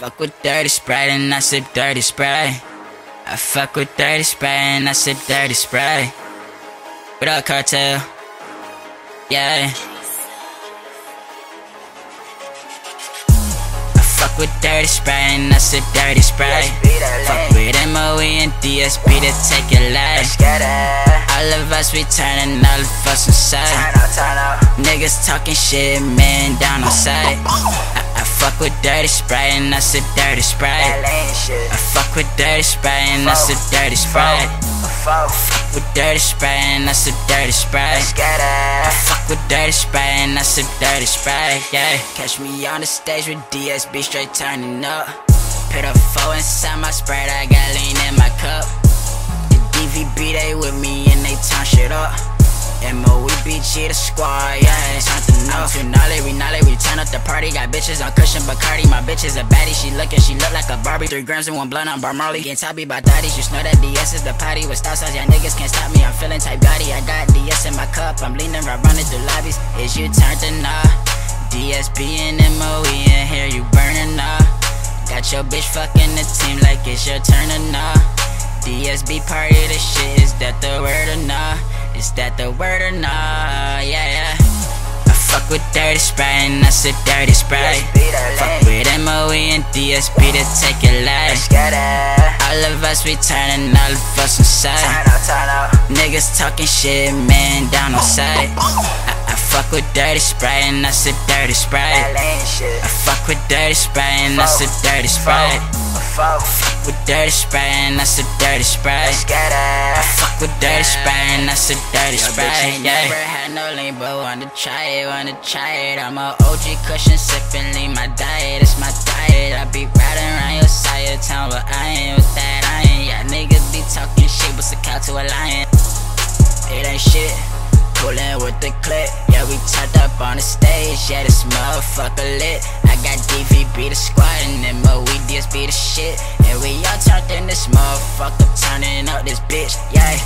fuck with dirty spray and I sip dirty spray. I fuck with dirty spray and I sip dirty spray. What up, cartel? Yeah. I fuck with dirty spray and I sip dirty spray. Fuck with MOE and DSP to take it life. All of us, we turning all of us inside. Niggas talking shit, man, down on sight. I, I fuck with dirty spray and I sip dirty spray. I fuck with dirty spray and I sip dirty spray. Fuck with dirty spray and I sip dirty spray. I fuck with dirty spray and I sip dirty spray. Yeah, catch me on the stage with DSP straight turning up. Put a four inside my Sprite, I got lean in my cup. The DVB they with me and they turn shit up. MOE BG the squad, yeah, it's time to know. Too gnarly, we gnarly, we turn up the party. Got bitches on cushion Bacardi. My bitch is a baddie, she lookin', she look like a Barbie. Three grams and one blunt on Bob Marley. Getting toppy by daddies, you know that DS is the party. With style size, yeah, niggas can't stop me. I'm feeling type gaudy. I got DS in my cup, I'm leaning right running through lobbies. Is you turned to nah? DSP and MOE in here, you burning up. Got your bitch fucking the team like it's your turn to nah. DSB party, the shit, is that the word or nah? Is that the word or nah? Yeah, yeah. I fuck with dirty spray and I sip dirty spray. Fuck with MOE and DSP to take it life. All of us, we turning all of us inside. Niggas talking shit, man, down on sight. I, I fuck with dirty spray and I sip dirty spray. I fuck with dirty spray and I sip dirty spray. Fuck with dirty spray and I sip dirty spray. get I fuck with dirty spray and I sip dirty spray. Yeah. Never had no lean, but wanna try it, wanna try it. I'm a OG cushion sipping lean, my diet, it's my diet. I be riding around your side of town, but I ain't with that. I ain't. Yeah, niggas be talking shit, what's a cow to a lion? It ain't shit. Pullin' with the clip, yeah, we turned up on the stage, yeah, this motherfucker lit. Got DVB the squad and MOE DSP the shit. And we all turned in this motherfucker, turning up this bitch, yeah.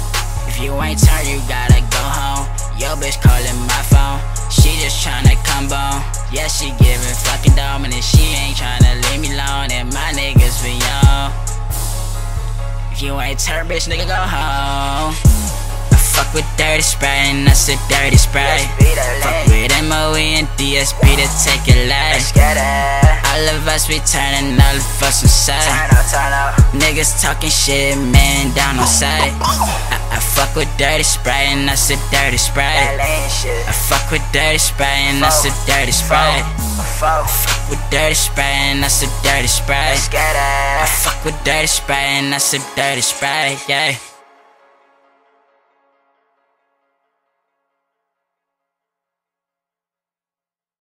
If you ain't turned, you gotta go home. Yo, bitch calling my phone, she just tryna come bone. Yeah, she giving fucking dominant, she ain't tryna leave me alone. And my niggas be young. If you ain't turned, bitch, nigga, go home. I fuck with dirty spray and I sip dirty spray. Fuck with MOE and DSP to take it life. All of us, we turning all of us inside. Niggas talking shit, man, down on sight. I, I fuck with dirty spray and I sip dirty spray. I fuck with dirty spray and I sip dirty spray. I fuck with dirty spray and I sip dirty spray. I fuck with dirty spray and I sip dirty spray, yeah.